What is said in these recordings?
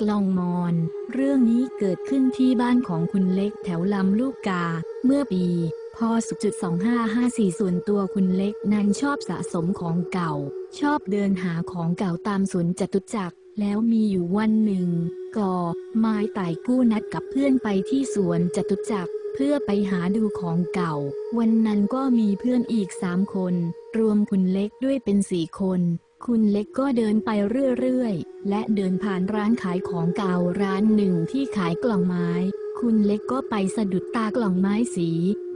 กลองมอน เรื่องนี้เกิดขึ้นที่บ้านของคุณเล็กแถวลำลูกกา เมื่อปี พศ 2554 ส่วนตัวคุณเล็กนั้นชอบสะสมของเก่า ชอบเดินหาของเก่าตามสวนจตุจักร แล้วมีอยู่วันหนึ่งก่อไม้ไต่กู้นัดกับเพื่อนไปที่สวนจตุจักร เพื่อไปหาดูของเก่า วันนั้นก็มีเพื่อนอีกสามคน รวมคุณเล็กด้วยเป็นสี่คน คุณเล็กก็เดินไปเรื่อยๆ และเดินผ่านร้านขายของเก่าร้านหนึ่งที่ขายกล่องไม้ คุณเล็กก็ไปสะดุดตากล่องไม้สี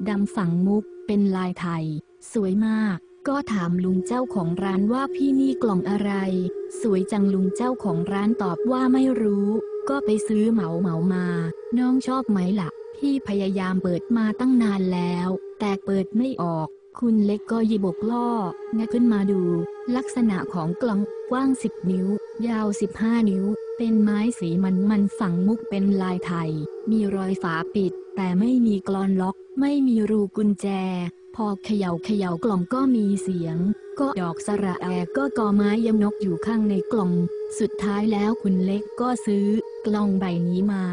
ดำฝังมุก เป็นลายไทย สวยมาก ก็ถามลุงเจ้าของร้านว่าพี่นี่กล่องอะไร สวยจังลุงเจ้าของร้านตอบว่าไม่รู้ ก็ไปซื้อเหมาเหมามา น้องชอบไหมล่ะ พี่พยายามเปิดมาตั้งนานแล้ว แต่เปิดไม่ออก คุณเล็กก็หยิบกล่องัดขึ้นมาดู ลักษณะของกล่องกว้าง 10 นิ้ว ยาว 15 นิ้ว เป็นไม้สีมันมันฝังมุกเป็นลายไทย มีรอยฝาปิด แต่ไม่มีกลอนล็อก ไม่มีรูกุญแจ พอเขย่าเขย่ากล่องก็มีเสียง ก็ดอกสระแอก็กอไม้ยมนกอยู่ข้างในกล่อง สุดท้ายแล้วคุณเล็กก็ซื้อกล่องใบนี้มา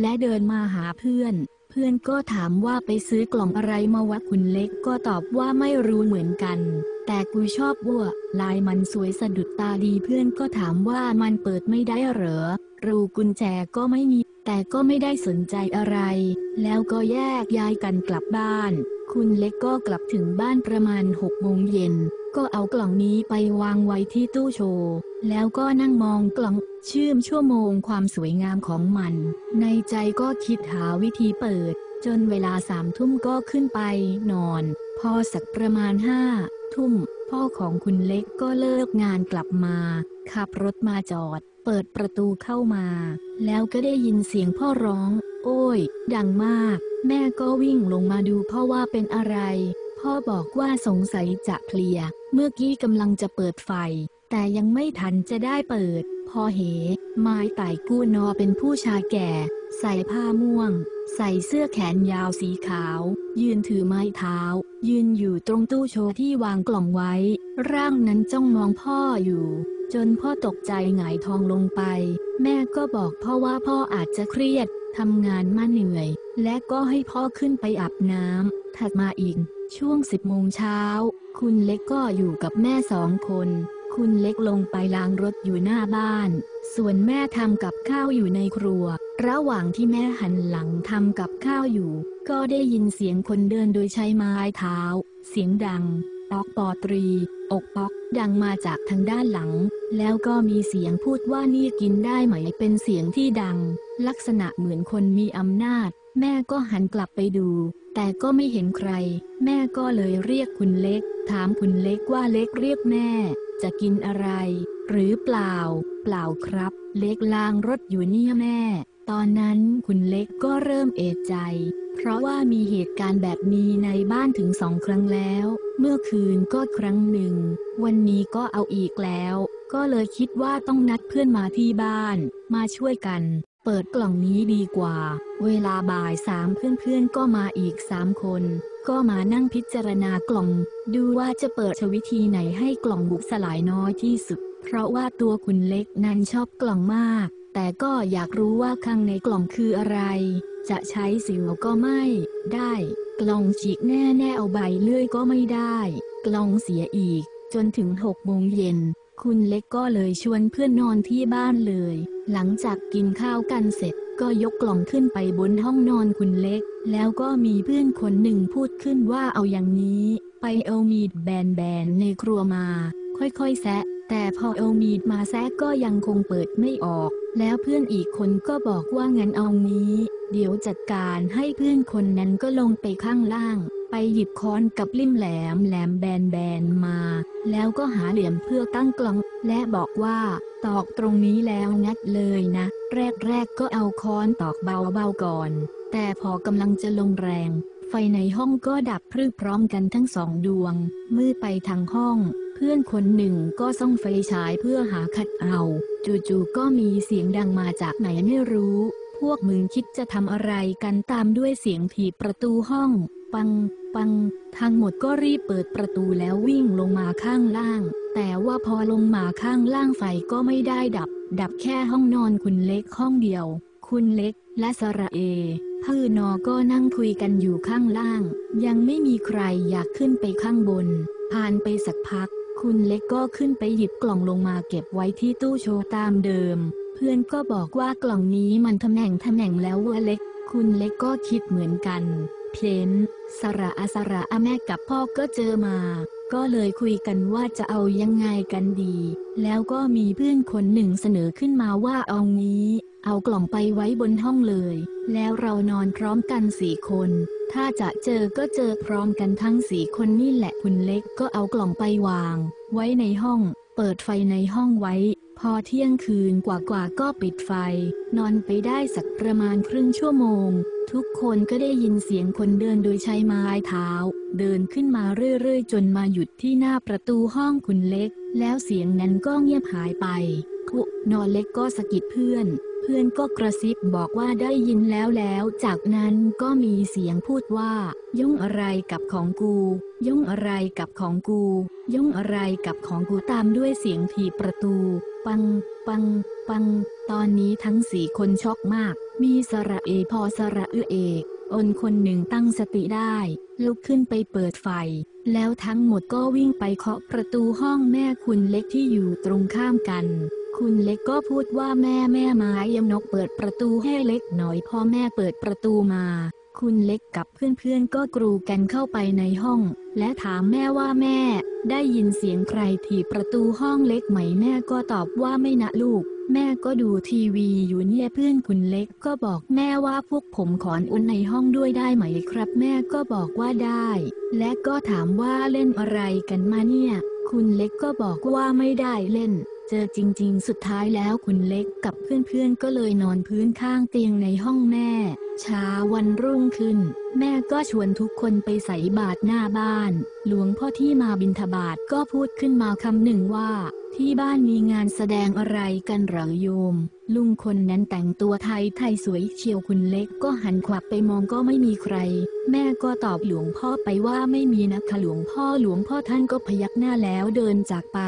และเดินมาหาเพื่อน เพื่อนก็ถามว่าไปซื้อกล่องอะไรมาวะคุณเล็กก็ตอบว่าไม่รู้เหมือนกัน แต่กูชอบวัวลายมันสวยสะดุดตาดีเพื่อนก็ถามว่ามันเปิดไม่ได้เหรอ รูกุญแจก็ไม่มี แต่ก็ไม่ได้สนใจอะไร แล้วก็แยกย้ายกันกลับบ้าน คุณเล็กก็กลับถึงบ้านประมาณ6โมงเย็น ก็เอากล่องนี้ไปวางไว้ที่ตู้โชว์ แล้วก็นั่งมองกล่อง ชื่มชั่วโมงความสวยงามของมัน ในใจก็คิดหาวิธีเปิด จนเวลาสามทุ่มก็ขึ้นไปนอน พอสักประมาณห้าทุ่ม พ่อของคุณเล็กก็เลิกงานกลับมา ขับรถมาจอด เปิดประตูเข้ามา แล้วก็ได้ยินเสียงพ่อร้อง โอ้ย ดังมาก แม่ก็วิ่งลงมาดูพ่อว่าเป็นอะไร พ่อบอกว่าสงสัยจะเพลีย เมื่อกี้กำลังจะเปิดไฟ แต่ยังไม่ทันจะได้เปิด พอเหไม้ไต่กู้นอเป็นผู้ชายแก่ ใส่ผ้าม่วง ใส่เสื้อแขนยาวสีขาว ยืนถือไม้เท้า ยืนอยู่ตรงตู้โชว์ที่วางกล่องไว้ ร่างนั้นจ้องมองพ่ออยู่ จนพ่อตกใจหงายทองลงไป แม่ก็บอกพ่อว่าพ่ออาจจะเครียด ทำงานมาเหนื่อย และก็ให้พ่อขึ้นไปอาบน้ำ ถัดมาอีก ช่วงสิบโมงเช้า คุณเล็กก็อยู่กับแม่สองคน คุณเล็กลงไปล้างรถอยู่หน้าบ้าน ส่วนแม่ทำกับข้าวอยู่ในครัว ระหว่างที่แม่หันหลังทำกับข้าวอยู่ ก็ได้ยินเสียงคนเดินโดยใช้ไม้เท้า เสียงดังปอกปอตรี อกปอก ดังมาจากทางด้านหลัง แล้วก็มีเสียงพูดว่านี่กินได้ไหมเป็นเสียงที่ดัง ลักษณะเหมือนคนมีอำนาจ แม่ก็หันกลับไปดู แต่ก็ไม่เห็นใคร แม่ก็เลยเรียกคุณเล็ก ถามคุณเล็กว่าเล็กเรียกแม่ จะกินอะไร หรือเปล่า เปล่าครับ เล็กลางรถอยู่เนี่ยแม่ ตอนนั้นคุณเล็กก็เริ่มเอะใจ เพราะว่ามีเหตุการณ์แบบนี้ในบ้านถึงสองครั้งแล้ว เมื่อคืนก็ครั้งหนึ่ง วันนี้ก็เอาอีกแล้ว ก็เลยคิดว่าต้องนัดเพื่อนมาที่บ้าน มาช่วยกัน เปิดกล่องนี้ดีกว่า เวลาบ่ายสามเพื่อนๆก็มาอีกสามคน ก็มานั่งพิจารณากล่อง ดูว่าจะเปิดวิธีไหนให้กล่องบุบสลายน้อยที่สุด เพราะว่าตัวคุณเล็กนั้นชอบกล่องมาก แต่ก็อยากรู้ว่าข้างในกล่องคืออะไร จะใช้สิวก็ไม่ ได้ กล่องฉีกแน่แน่เอาใบเลื่อยก็ไม่ได้ กล่องเสียอีก จนถึงหกโมงเย็น คุณเล็กก็เลยชวนเพื่อนนอนที่บ้านเลย หลังจากกินข้าวกันเสร็จก็ยกกล่องขึ้นไปบนห้องนอนคุณเล็ก แล้วก็มีเพื่อนคนหนึ่งพูดขึ้นว่าเอาอย่างนี้ ไปเอามีดแบนๆในครัวมา ค่อยๆแซะ แต่พอเอามีดมาแซะก็ยังคงเปิดไม่ออก แล้วเพื่อนอีกคนก็บอกว่างั้นเอานี้ เดี๋ยวจัดการให้เพื่อนคนนั้นก็ลงไปข้างล่าง ไปหยิบค้อนกับลิ่มแหลมแหลมแบนๆมา แล้วก็หาเหลี่ยมเพื่อตั้งกล่อง และบอกว่าตอกตรงนี้แล้วงัดเลยนะ แรกๆก็เอาค้อนตอกเบาๆก่อน แต่พอกำลังจะลงแรง ไฟในห้องก็ดับพรึบพร้อมกันทั้งสองดวง มืดไปทางห้อง เพื่อนคนหนึ่งก็ส่องไฟฉายเพื่อหาขัดเอา จู่ๆก็มีเสียงดังมาจากไหนไม่รู้ พวกมึงคิดจะทำอะไรกันตามด้วยเสียงถีบประตูห้อง ปัง ปัง ทั้งหมดก็รีบเปิดประตูแล้ววิ่งลงมาข้างล่าง แต่ว่าพอลงมาข้างล่างไฟก็ไม่ได้ดับ ดับแค่ห้องนอนคุณเล็กห้องเดียว คุณเล็กและสระเอพือนอก็นั่งคุยกันอยู่ข้างล่าง ยังไม่มีใครอยากขึ้นไปข้างบน ผ่านไปสักพัก คุณเล็กก็ขึ้นไปหยิบกล่องลงมาเก็บไว้ที่ตู้โชว์ตามเดิม เพื่อนก็บอกว่ากล่องนี้มันทำแหน่งทำแหน่งแล้วว่าเล็ก คุณเล็กก็คิดเหมือนกัน เพลนสระอาสระอาแม่กับพ่อก็เจอมา ก็เลยคุยกันว่าจะเอายังไงกันดี แล้วก็มีเพื่อนคนหนึ่งเสนอขึ้นมาว่าเอางี้ เอากล่องไปไว้บนห้องเลย แล้วเรานอนพร้อมกันสี่คน ถ้าจะเจอก็เจอพร้อมกันทั้งสี่คนนี่แหละคุณเล็กก็เอากล่องไปวาง ไว้ในห้อง เปิดไฟในห้องไว้ พอเที่ยงคืนกว่าๆก็ปิดไฟ นอนไปได้สักประมาณครึ่งชั่วโมง ทุกคนก็ได้ยินเสียงคนเดินโดยใช้ไม้เท้า เดินขึ้นมาเรื่อยๆ จนมาหยุดที่หน้าประตูห้องคุณเล็ก แล้วเสียงนั้นก็เงียบหายไปคุนอนเล็กก็สะกิดเพื่อน เพื่อนก็กระซิบบอกว่าได้ยินแล้วแล้วจากนั้นก็มีเสียงพูดว่า ยุ่งอะไรกับของกู ยุ่งอะไรกับของกู ยุ่งอะไรกับของกูตามด้วยเสียงถีบประตู ปัง ปัง ปัง ตอนนี้ทั้งสี่คนช็อกมาก มีสระเอพอสระเอเอกอนคนหนึ่งตั้งสติได้ ลุกขึ้นไปเปิดไฟ แล้วทั้งหมดก็วิ่งไปเคาะประตูห้องแม่คุณเล็กที่อยู่ตรงข้ามกันคุณเล็กก็พูดว่าแม่แม่ไม้ยำนกเปิดประตูให้เล็กหน่อยพอแม่เปิดประตูมา คุณเล็กกับเพื่อนๆก็กรูกันเข้าไปในห้อง และถามแม่ว่าแม่ ได้ยินเสียงใครถีบประตูห้องเล็กไหมแม่ก็ตอบว่าไม่นะลูก แม่ก็ดูทีวีอยู่เนี่ยเพื่อนคุณเล็กก็บอกแม่ว่าพวกผมขอนอุ่นในห้องด้วยได้ไหมครับ แม่ก็บอกว่าได้ และก็ถามว่าเล่นอะไรกันมาเนี่ย คุณเล็กก็บอกว่าไม่ได้เล่น เจอจริง ๆ สุดท้ายแล้วคุณเล็กกับเพื่อนๆ ก็เลยนอนพื้นข้างเตียงในห้องแม่ เช้าวันรุ่งขึ้น แม่ก็ชวนทุกคนไปใส่บาตรหน้าบ้าน หลวงพ่อที่มาบิณฑบาตก็พูดขึ้นมาคำหนึ่งว่า ที่บ้านมีงานแสดงอะไรกันเหรอโยม ลุงคนนั้นแต่งตัวไทยไทยสวยเชียวคุณเล็กก็หันขวับไปมองก็ไม่มีใคร แม่ก็ตอบหลวงพ่อไปว่าไม่มีนะคะหลวงพ่อหลวงพ่อท่านก็พยักหน้าแล้วเดินจากไป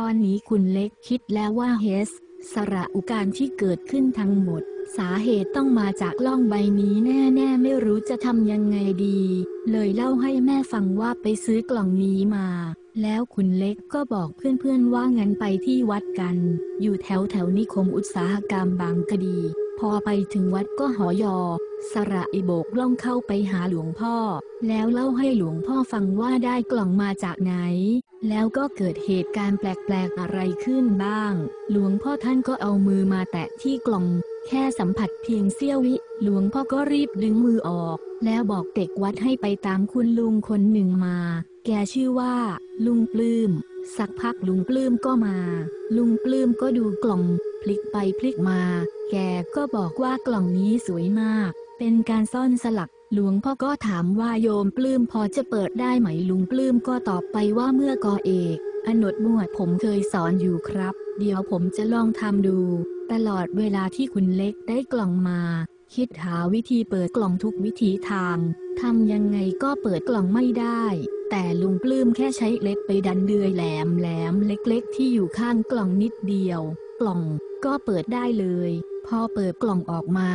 ตอนนี้คุณเล็กคิดแล้วว่าเฮส สระอุการที่เกิดขึ้นทั้งหมด สาเหตุต้องมาจากล่องใบนี้แน่ๆไม่รู้จะทำยังไงดี เลยเล่าให้แม่ฟังว่าไปซื้อกล่องนี้มา แล้วคุณเล็กก็บอกเพื่อนๆว่างั้นไปที่วัดกัน อยู่แถวแถวนิคมอุตสาหกรรมบางกะดี พอไปถึงวัดก็หอยอ สระอิโบกล่องเข้าไปหาหลวงพ่อ แล้วเล่าให้หลวงพ่อฟังว่าได้กล่องมาจากไหน แล้วก็เกิดเหตุการณ์แปลกๆอะไรขึ้นบ้าง หลวงพ่อท่านก็เอามือมาแตะที่กล่อง แค่สัมผัสเพียงเสี้ยววิ หลวงพ่อก็รีบดึงมือออก แล้วบอกเด็กวัดให้ไปตามคุณลุงคนหนึ่งมา แกชื่อว่า ลุงปลื้ม สักพักลุงปลื้มก็มา ลุงปลื้มก็ดูกล่อง พลิกไปพลิกมา แกก็บอกว่ากล่องนี้สวยมาก เป็นการซ่อนสลัก หลวงพ่อก็ถามว่าโยมปลื้มพอจะเปิดได้ไหมลุงปลื้มก็ตอบไปว่าเมื่อกอเอกอนดหมวดผมเคยสอนอยู่ครับ เดี๋ยวผมจะลองทำดู ตลอดเวลาที่คุณเล็กได้กล่องมา คิดหาวิธีเปิดกล่องทุกวิธีทางทำยังไงก็เปิดกล่องไม่ได้ แต่ลุงปลื้มแค่ใช้เล็กไปดันเดือยแหลมแหลมเล็กๆ ที่อยู่ข้างกล่องนิดเดียว กล่องก็เปิดได้เลย พอเปิดกล่องออกมา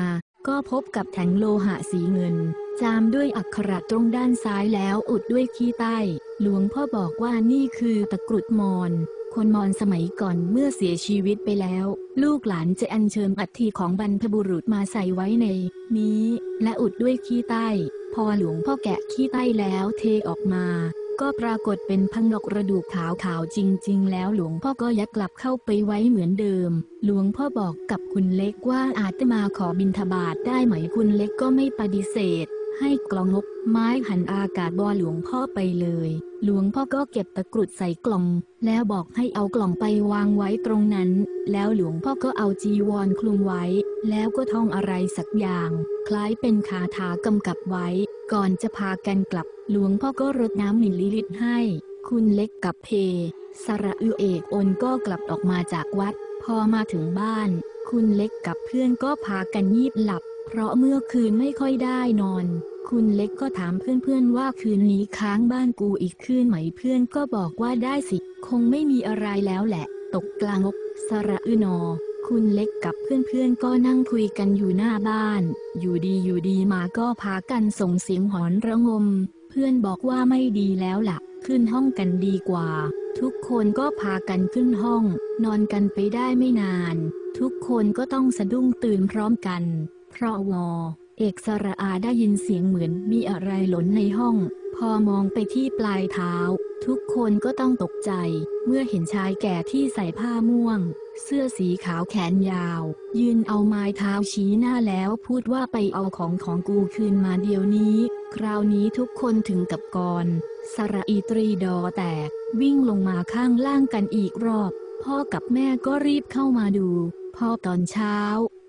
ก็พบกับแท่งโลหะสีเงิน จามด้วยอักขระตรงด้านซ้ายแล้วอุดด้วยขี้ใต้ หลวงพ่อบอกว่านี่คือตะกรุดมอนคนมอญสมัยก่อนเมื่อเสียชีวิตไปแล้ว ลูกหลานจะอัญเชิญอัฐิของบรรพบุรุษมาใส่ไว้ใน นี้ และอุดด้วยขี้ใต้ อหลวงพ่อแกะขี้ใต้แล้วเทออกมา ก็ปรากฏเป็นพังนกกระดูกขาวๆจริง ๆ แล้วหลวงพ่อก็ยัดกลับเข้าไปไว้เหมือนเดิม หลวงพ่อบอกกับคุณเล็กว่าอาตมาขอบินทบาทได้ไหมคุณเล็กก็ไม่ปฏิเสธ ให้กล่องนกไม้หันอากาศบอหลวงพ่อไปเลย หลวงพ่อก็เก็บตะกรุดใส่กล่อง แล้วบอกให้เอากล่องไปวางไว้ตรงนั้น แล้วหลวงพ่อก็เอาจีวรคลุมไว้ แล้วก็ท่องอะไรสักอย่าง คล้ายเป็นคาถากำกับไว้ ก่อนจะพากันกลับ หลวงพ่อก็รดน้ำมิลลิลิตรให้ คุณเล็กกับเพสระอือเอกอนก็กลับออกมาจากวัด พอมาถึงบ้าน คุณเล็กกับเพื่อนก็พากันยีบหลับ เพราะเมื่อคืนไม่ค่อยได้นอน คุณเล็กก็ถามเพื่อนๆว่าคืนนี้ค้างบ้านกูอีกคืนไหมเพื่อนก็บอกว่าได้สิ คงไม่มีอะไรแล้วแหละ ตกกลางอกสระอือนอ คุณเล็กกับเพื่อนๆก็นั่งคุยกันอยู่หน้าบ้าน อยู่ดีอยู่ดีมาก็พากันส่งเสียงหอนระงม เพื่อนบอกว่าไม่ดีแล้วล่ะ ขึ้นห้องกันดีกว่า ทุกคนก็พากันขึ้นห้อง นอนกันไปได้ไม่นาน ทุกคนก็ต้องสะดุ้งตื่นพร้อมกัน เพราะวอ เอกสระอาได้ยินเสียงเหมือนมีอะไรหล่นในห้อง พอมองไปที่ปลายเท้า ทุกคนก็ต้องตกใจ เมื่อเห็นชายแก่ที่ใส่ผ้าม่วง เสื้อสีขาวแขนยาว ยืนเอาไม้เท้าชี้หน้าแล้วพูดว่าไปเอาของของกูคืนมาเดี๋ยวนี้ คราวนี้ทุกคนถึงกับกรสระอีตรีดอแตก วิ่งลงมาข้างล่างกันอีกรอบ พ่อกับแม่ก็รีบเข้ามาดู พอตอนเช้า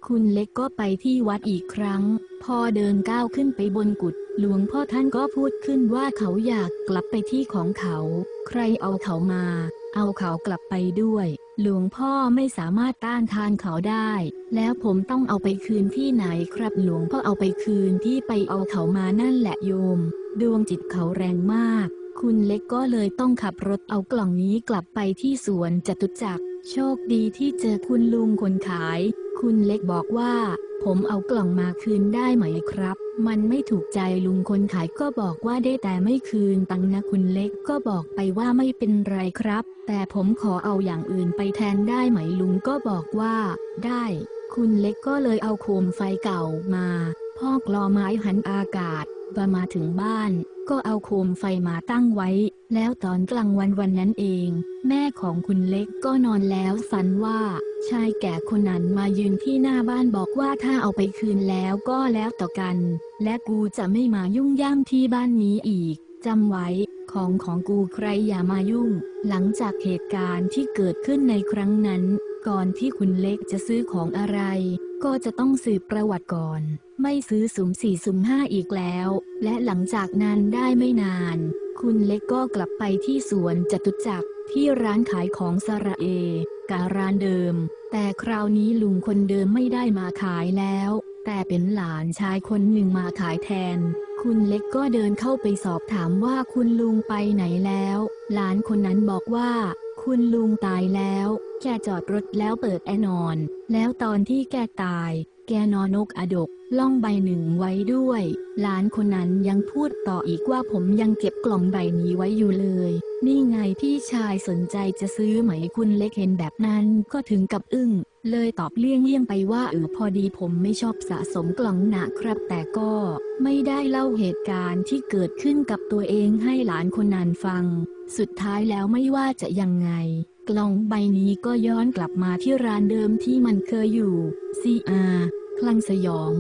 คุณเล็กก็ไปที่วัดอีกครั้ง พอเดินก้าวขึ้นไปบนกุฏหลวงพ่อท่านก็พูดขึ้นว่าเขาอยากกลับไปที่ของเขา ใครเอาเขามา เอาเขากลับไปด้วย หลวงพ่อไม่สามารถต้านทานเขาได้ แล้วผมต้องเอาไปคืนที่ไหนครับ หลวงพ่อเอาไปคืนที่ไปเอาเขามานั่นแหละโยม ดวงจิตเขาแรงมาก คุณเล็กก็เลยต้องขับรถเอากล่องนี้กลับไปที่สวนจตุจักร โชคดีที่เจอคุณลุงคนขาย คุณเล็กบอกว่า ผมเอากล่องมาคืนได้ไหมครับ มันไม่ถูกใจลุงคนขายก็บอกว่าได้แต่ไม่คืนตังนะคุณเล็กก็บอกไปว่าไม่เป็นไรครับ แต่ผมขอเอาอย่างอื่นไปแทนได้ไหมลุงก็บอกว่า ได้ คุณเล็กก็เลยเอาโคมไฟเก่ามา พอกลอไม้หันอากาศพอมาถึงบ้าน ก็เอาโคมไฟมาตั้งไว้ แล้วตอนกลางวันวันนั้นเอง แม่ของคุณเล็กก็นอนแล้วฝันว่า ชายแก่คนนั้นมายืนที่หน้าบ้านบอกว่าถ้าเอาไปคืนแล้วก็แล้วต่อกัน และกูจะไม่มายุ่งย่ำที่บ้านนี้อีกจำไว้ของของกูใครอย่ามายุ่ง หลังจากเหตุการณ์ที่เกิดขึ้นในครั้งนั้น ก่อนที่คุณเล็กจะซื้อของอะไร ก็จะต้องสืบประวัติก่อน ไม่ซื้อสุ่มสี่สุ่มห้าอีกแล้ว และหลังจากนั้นได้ไม่นาน คุณเล็กก็กลับไปที่สวนจตุจักรที่ร้านขายของสระเอ การร้านเดิม แต่คราวนี้ลุงคนเดิมไม่ได้มาขายแล้ว แต่เป็นหลานชายคนหนึ่งมาขายแทน คุณเล็กก็เดินเข้าไปสอบถามว่าคุณลุงไปไหนแล้ว หลานคนนั้นบอกว่า คุณลุงตายแล้ว แกจอดรถแล้วเปิดแอนอน แล้วตอนที่แกตาย แกนอนนกอดก ล่องใบหนึ่งไว้ด้วย หลานคนนั้นยังพูดต่ออีกว่าผมยังเก็บกล่องใบนี้ไว้อยู่เลย นี่ไงพี่ชายสนใจจะซื้อไหมคุณเล็กเห็นแบบนั้นก็ถึงกับอึ้ง เลยตอบเลี่ยงเลี่ยงไปว่าเออพอดีผมไม่ชอบสะสมกล่องหนะครับ แต่ก็ไม่ได้เล่าเหตุการณ์ที่เกิดขึ้นกับตัวเองให้หลานคนนั้นฟัง สุดท้ายแล้วไม่ว่าจะยังไง กล่องใบนี้ก็ย้อนกลับมาที่ร้านเดิมที่มันเคยอยู่ CR คลังสยอง